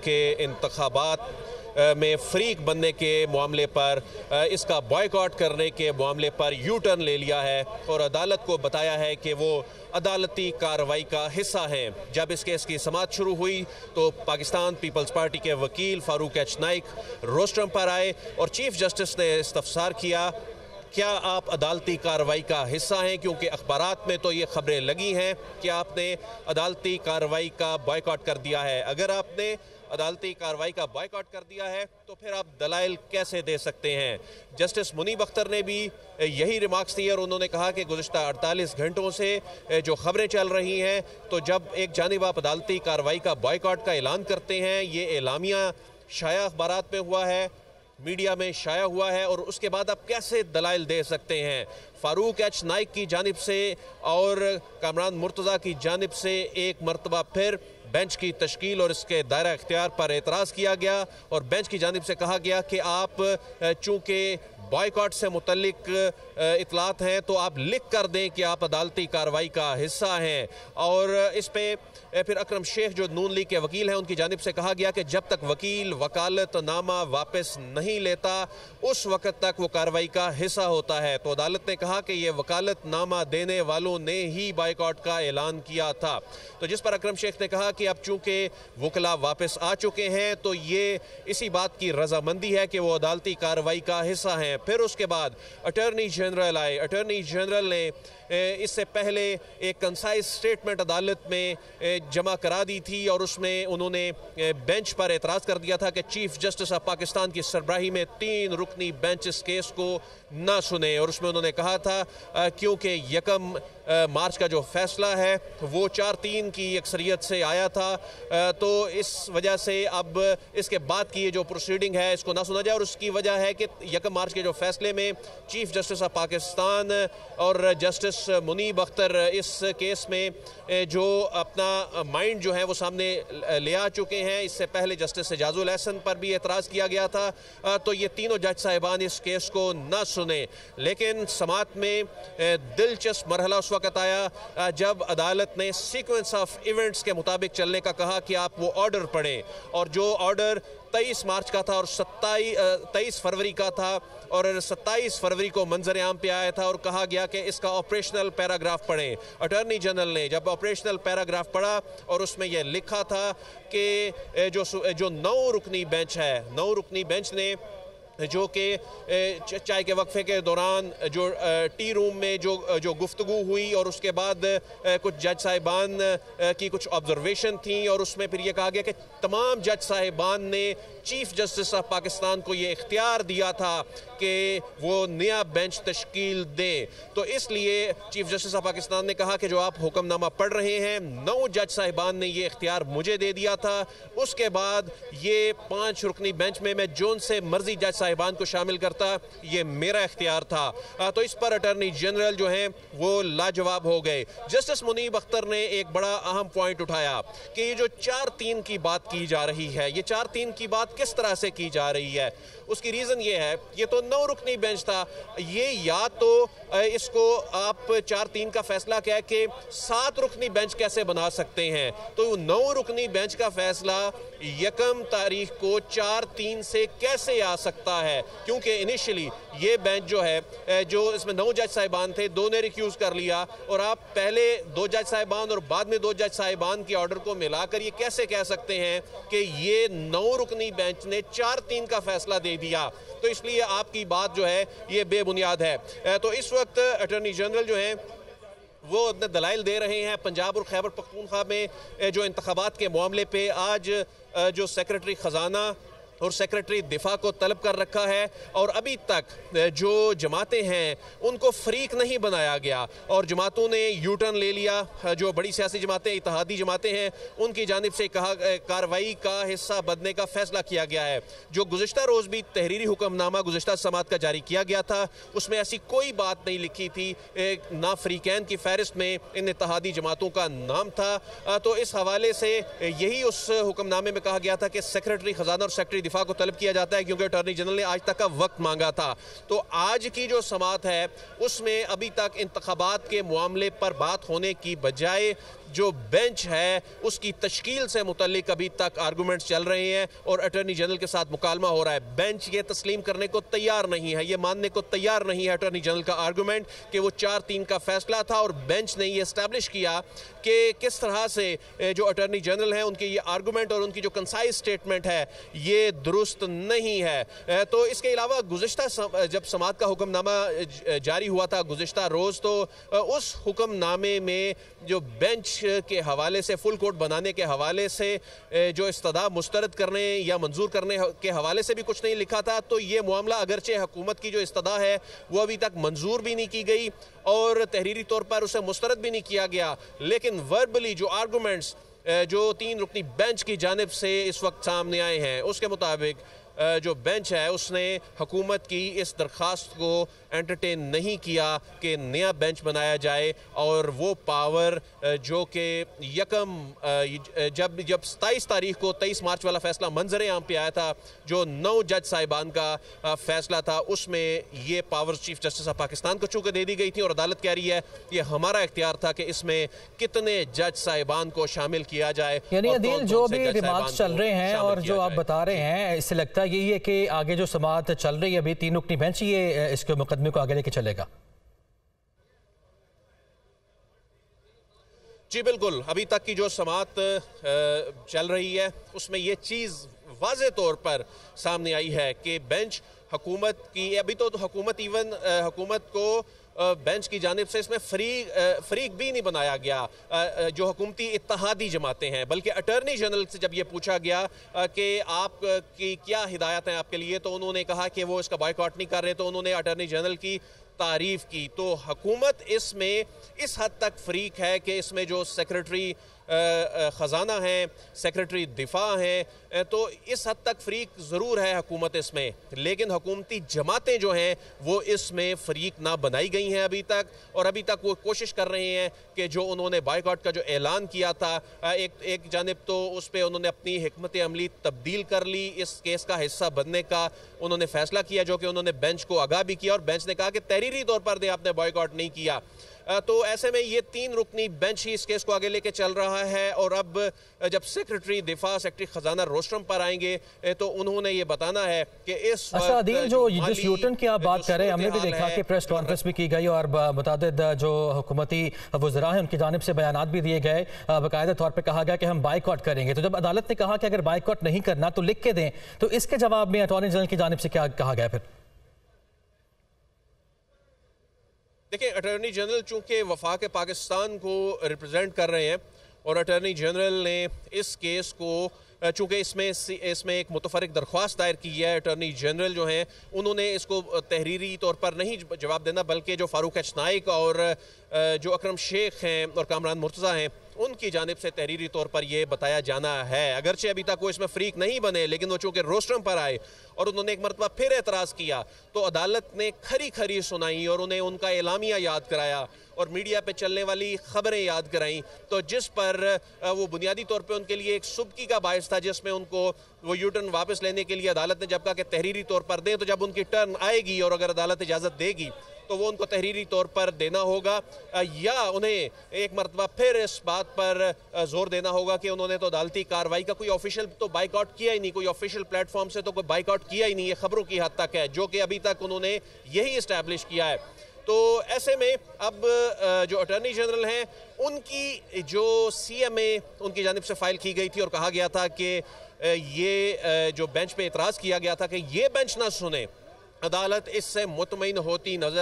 के इंतबात में फ्रीक बनने के मामले पर इसका बॉयकॉट करने के मामले पर यू टर्न ले लिया है और अदालत को बताया है कि वो अदालती कार्रवाई का हिस्सा हैं। जब इस केस की समात शुरू हुई तो पाकिस्तान पीपल्स पार्टी के वकील फारूक एच. नाइक रोस्ट्रम पर आए और चीफ जस्टिस ने इस्तफसार किया, क्या आप अदालती कार्रवाई का हिस्सा हैं? क्योंकि अखबार में तो ये खबरें लगी हैं कि आपने अदालती कार्रवाई का बॉयकॉट कर दिया है? अगर आपने अदालती कार्रवाई का बाइकआउट कर दिया है तो फिर आप दलाइल कैसे दे सकते हैं? जस्टिस मुनीब अख्तर ने भी यही रिमार्क्स दिए और उन्होंने कहा कि गुजशत अड़तालीस घंटों से जो खबरें चल रही हैं तो जब एक जानब आप अदालती कार्रवाई का बाइकआउट का ऐलान करते हैं, ये एलामिया शाया अखबार में हुआ है, मीडिया में शाया हुआ है और उसके बाद आप कैसे दलाइल दे सकते हैं? फारूक एच. नाइक की जानब से और कामरान मुर्तज़ा की जानब से एक मरतबा फिर बेंच की तश्कील और इसके दायरा इख्तियार पर एतराज़ किया गया और बेंच की जानब से कहा गया कि आप चूँकि बॉयकॉट से मुतलिक इतलात हैं तो आप लिख कर दें कि आप अदालती कार्रवाई का हिस्सा हैं। और इस पर फिर अक्रम शेख जो नून लीग के वकील हैं, उनकी जानब से कहा गया कि जब तक वकील वकालत नामा वापस नहीं लेता, उस वक्त तक वो कार्रवाई का हिस्सा होता है। तो अदालत ने कहा कि ये वकालत नामा देने वालों ने ही बाइकआउट का ऐलान किया था। तो जिस पर अक्रम शेख ने कहा कि अब चूँकि वकला वापस आ चुके हैं तो ये इसी बात की रजामंदी है कि वो अदालती कार्रवाई का हिस्सा हैं। फिर उसके बाद अटर्नी जनरल आए। अटर्नी जनरल ने इससे पहले एक कंसाइज स्टेटमेंट अदालत में जमा करा दी थी और उसमें उन्होंने बेंच पर एतराज़ कर दिया था कि चीफ जस्टिस ऑफ़ पाकिस्तान की सरबराही में तीन रुकनी बेंच इस केस को ना सुने। और उसमें उन्होंने कहा था क्योंकि यकम मार्च का जो फैसला है, वो चार तीन की अक्सरियत से आया था। तो इस वजह से अब इसके बाद की ये जो प्रोसीडिंग है, इसको ना सुना जाए और उसकी वजह है कि यकम मार्च के जो फैसले में चीफ जस्टिस ऑफ़ पाकिस्तान और जस्टिस मुनीब अख्तर इस केस में जो अपना माइंड जो है वो सामने ले आ चुके हैं। इससे पहले जस्टिस एजाजुल एहसन पर भी एतराज़ किया गया था। तो ये तीनों जज साहिबान इस केस को ना सुने। लेकिन समात में दिलचस्प मरहला उस आया जब अदालत ने सीक्वेंस ऑफ़ इवेंट्स के मुताबिक चलने का कहा कि आप वो ऑर्डर पढ़ें। और जो ऑर्डर तेईस मार्च का था और सत्ताईस तेईस फरवरी का था और सत्ताईस फरवरी को मंजर आम पे आया था और कहा गया कि इसका ऑपरेशनल पैराग्राफ पढ़ें। अटर्नी जनरल ने जब ऑपरेशनल पैराग्राफ पढ़ा और उसमें यह लिखा था कि जो जो नौ रुकनी बेंच है, नौ रुकनी बेंच ने जो कि चाय के वक्फे के दौरान जो टी रूम में जो जो गुफ्तु हुई और उसके बाद कुछ जज साहिबान की कुछ ऑब्जर्वेशन थी और उसमें फिर ये कहा गया कि तमाम जज साहिबान ने चीफ जस्टिस ऑफ़ पाकिस्तान को ये इख्तियार दिया था कि वो नया बेंच तश्कील दें। तो इसलिए चीफ जस्टिस ऑफ़ पाकिस्तान ने कहा कि जो आप हुक्मनामा पढ़ रहे हैं, नौ जज साहिबान ने ये इख्तियार मुझे दे दिया था। उसके बाद ये पाँच रुकनी बेंच में मैं जोन से मर्ज़ी जज साहिबान को शामिल करता, ये मेरा इख्तियार था। तो इस पर अटर्नी जनरल जो हैं, वो लाजवाब हो गए। जस्टिस मुनीब अख्तर ने एक बड़ा अहम पॉइंट उठाया कि ये जो चार तीन की बात की जा रही है, ये चार तीन की बात किस तरह से की जा रही है? उसकी रीज़न ये है, ये तो नौ रुकनी बेंच था। ये या तो इसको आप चार तीन का फैसला कह के सात रुकनी बेंच कैसे बना सकते हैं? तो नौ रुकनी बेंच का फैसला यकम तारीख को चार तीन से कैसे आ सकता है? क्योंकि इनिशियली ये बेंच जो है जो इसमें नौ जज साहिबान थे, दो ने रिक्यूज कर लिया और आप पहले दो जज साहिबान और बाद में दो जज साहिबान के ऑर्डर को मिलाकर ये कैसे कह सकते हैं कि ये नौ रुकनी बेंच ने चार तीन का फैसला दे दिया? तो इसलिए आपकी बात जो है, ये बेबुनियाद है। तो इस वक्त अटर्नी जनरल जो है, वो अपने दलाइल दे रहे हैं पंजाब और खैबर पख्तूनख्वा में जो इंतबात के मामले पे आज जो सेक्रेटरी ख़जाना और सेक्रेटरी दिफा को तलब कर रखा है और अभी तक जो जमातें हैं, उनको फरीक नहीं बनाया गया। और जमातों ने यू टर्न ले लिया। जो बड़ी सियासी जमातें इतिहादी जमातें हैं, उनकी जानब से कहा कार्रवाई का हिस्सा बनने का फैसला किया गया है। जो गुजशत रोज़ भी तहरीरी हुक्मनामा गुजशत समात का जारी किया गया था, उसमें ऐसी कोई बात नहीं लिखी थी ना फ्रीकैन की फहरिस्त में इन इतिहादी जमातों का नाम था। तो इस हवाले से यही उस हुक्मनामे में कहा गया था कि सेक्रेटरी ख़जाना और सेक्रेटरी दिफा को तलब किया जाता है क्योंकि अटॉर्नी जनरल ने आज तक का वक्त मांगा था। तो आज की जो समात है, उसमें अभी तक इंतबात के मामले पर बात होने की बजाय जो बेंच है, उसकी तश्कील से मुतलिक अभी तक आर्गूमेंट्स चल रहे हैं और अटर्नी जनरल के साथ मुकालमा हो रहा है। बेंच ये तस्लीम करने को तैयार नहीं है, ये मानने को तैयार नहीं है अटर्नी जनरल का आर्गूमेंट कि वो चार तीन का फैसला था और बेंच ने ये इस्टेब्लिश किया कि किस तरह से जो अटर्नी जनरल हैं, उनके ये आर्गूमेंट और उनकी जो कंसाइज स्टेटमेंट है, ये दुरुस्त नहीं है। तो इसके अलावा गुजशत जब समात का हुक्मनामा जारी हुआ था गुजशत रोज़ तो उस हुक्मनामे में जो बेंच के हवाले से फुल कोर्ट बनाने के हवाले से जो इस्तदा मुस्तरद करने या मंजूर करने के हवाले से भी कुछ नहीं लिखा था। तो ये मामला अगरचे हुकूमत की जो इस्तदा है, वो अभी तक मंजूर भी नहीं की गई और तहरीरी तौर पर उसे मुस्तरद भी नहीं किया गया। लेकिन वर्बली जो आर्गूमेंट्स जो तीन रुकनी बेंच की जानब से इस वक्त सामने आए हैं, उसके मुताबिक जो बेंच है उसने हुकूमत की इस दरख्वास्त को एंटरटेन नहीं किया कि नया बेंच बनाया जाए और वो पावर जो कि यकम जब जब सताईस तारीख को तेईस मार्च वाला फैसला मंजर आम पे आया था जो नौ जज साहिबान का फैसला था उसमें ये power chief justice of Pakistan को चूँकि दे दी गई थी और अदालत कह रही है ये हमारा इख्तियार था कि इसमें कितने जज साहिबान को शामिल किया जाए यानी अदील जो भी चल रहे हैं और जो आप बता रहे हैं इससे लगता है यही है कि आगे जो समात चल रही है अभी, तीन रुकनी बेंच, ये इसके मुकदमे को आगे लेके चलेगा। जी, बिल्कुल। अभी तक की जो समात चल रही है, उसमें ये चीज़ वाज तौर पर सामने आई है कि बेंच, हुकूमत की, अभी तो तो हुकूमत इवन हुकूमत को बेंच की जानब से इसमें फ्री फ्रीक भी नहीं बनाया गया। जो हुकूमती इतहादी जमाते हैं, बल्कि अटर्नी जनरल से जब ये पूछा गया कि आप की क्या हिदायत हैं आपके लिए तो उन्होंने कहा कि वो इसका बॉयकॉट नहीं कर रहे तो उन्होंने अटर्नी जनरल की तारीफ़ की। तो हकूमत इसमें इस हद तक फ्रीक है कि इसमें जो सेक्रेटरी ख़जाना हैं, सेक्रेटरी दिफा हैं तो इस हद तक फ़रीक ज़रूर है हकूमत इसमें। लेकिन हकूमती जमातें जो हैं, वो इसमें फ़रीक ना बनाई गई हैं अभी तक। और अभी तक वो कोशिश कर रहे हैं कि जो उन्होंने बाइकआउट का जो ऐलान किया था एक एक जानब तो उस पर उन्होंने अपनी हमत अमली तब्दील कर ली। इस केस का हिस्सा बनने का उन्होंने फैसला किया, जो कि उन्होंने बेंच को आगाह भी किया। और बेंच ने कहा कि तहरीरी तौर पर आपने बाइकआउट नहीं किया। तो ऐसे में ये तीन रुकनी बेंच ही इस केस को आगे लेके चल रहा है और अब जब सेक्रेटरी दिफा सेक्रेटरी खजाना रोस्ट्रम पर आएँगे तो उन्होंने ये बताना है कि इस अच्छा अदील जो जिस यूटन की आप बात कर रहे हमने भी देखा कि प्रेस कॉन्फ्रेंस भी की गई और मुताद जो हुकूमती वजरा है उनकी जानब से बयान भी दिए गए। बाकायदा तौर पर कहा गया कि हम बाइकआउट करेंगे। तो जब अदालत ने कहा कि अगर बाइकआउट नहीं करना तो लिख के दें तो इसके जवाब में अटॉर्नी जनरल की जानब से क्या कहा गया फिर? देखिए अटर्नी जनरल चूँकि वफाक पाकिस्तान को रिप्रेजेंट कर रहे हैं और अटर्नी जनरल ने इस केस को, चूँकि इसमें इसमें एक मुतफरक दरख्वास्त दायर की है अटर्नी जनरल जो हैं, उन्होंने इसको तहरीरी तौर पर नहीं जवाब देना, बल्कि जो फारूक एच नाइक और जो अक्रम शेख हैं और कामरान मुर्तज़ा हैं उनकी जानब से तहरीरी तौर पर यह बताया जाना है। अगरचे अभी तक वो इसमें फ्रीक नहीं बने, लेकिन वो चूँकि रोस्ट्रम पर आए और उन्होंने एक मरतबा फिर एतराज़ किया तो अदालत ने खरी खरी सुनाई और उन्हें उनका एलामिया याद कराया और मीडिया पे चलने वाली खबरें याद कराई। तो जिस पर वो बुनियादी तौर पे उनके लिए एक सुबकी का बायस था, जिसमें उनको वो यूटर्न वापस लेने के लिए अदालत ने जब कहा कि तहरीरी तौर पर दें तो जब उनकी टर्न आएगी और अगर अदालत इजाज़त देगी तो वो उनको तहरीरी तौर पर देना होगा या उन्हें एक मरतबा फिर इस बात पर ज़ोर देना होगा कि उन्होंने तो अदालती कार्रवाई का कोई ऑफिशियल तो बाइकआउट किया ही नहीं, कोई ऑफिशियल प्लेटफॉर्म से तो कोई बाइकआउट किया ही नहीं है खबरों की हद तक है, जो कि अभी तक उन्होंने यही इस्टेब्लिश किया है। तो ऐसे में अब जो अटर्नी जनरल हैं, उनकी जो सीएमए उनकी जानब से फ़ाइल की गई थी और कहा गया था कि ये जो बेंच पे इतराज़ किया गया था कि ये बेंच ना सुने, अदालत इससे मुतमिन होती नज़र